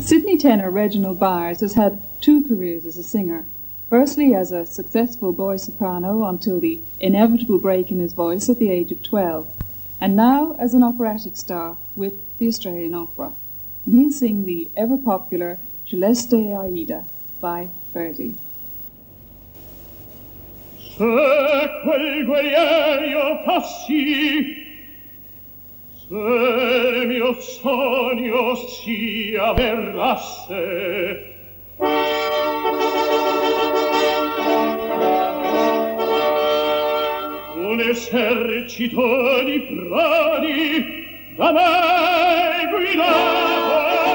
Sydney tenor Reginald Byers has had two careers as a singer. Firstly, as a successful boy soprano until the inevitable break in his voice at the age of 12, and now as an operatic star with the Australian Opera. And he'll sing the ever popular Celeste Aida by Verdi. Se quel guerriero passi Se il mio sogno si avverrasse un esercito di prodi da mai guidato,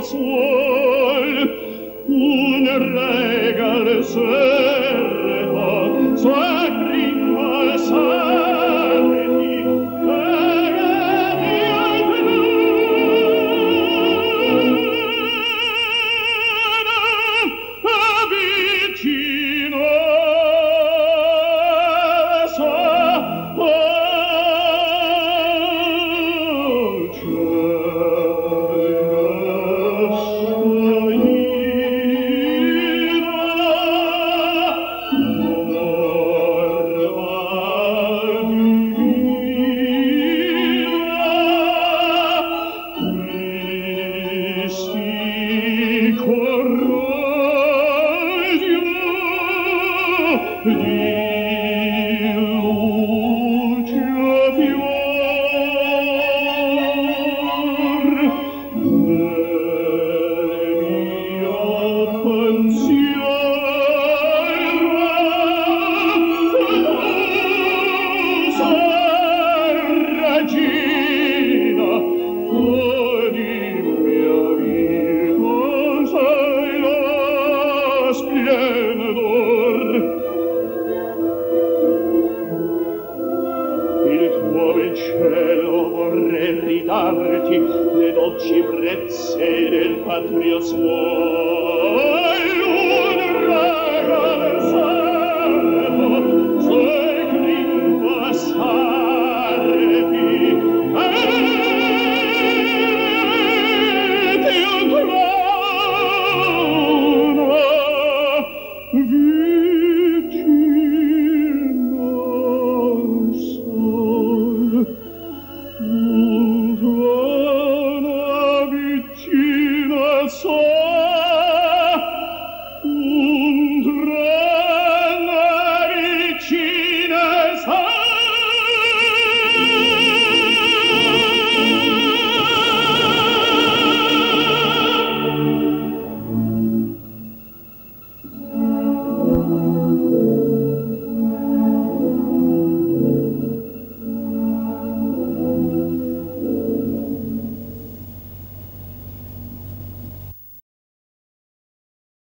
suol, un regale Dio naturio suo